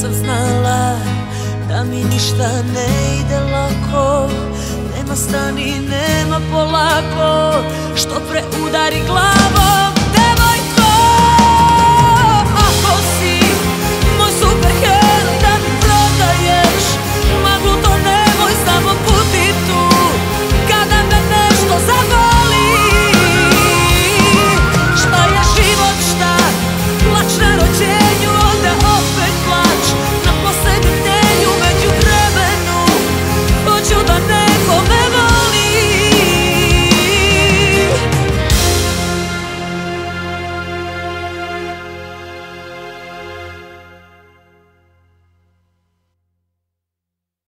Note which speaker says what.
Speaker 1: sam znala da mi ništa ne ide lako. Nema stani, nema polako. Što preudari glavom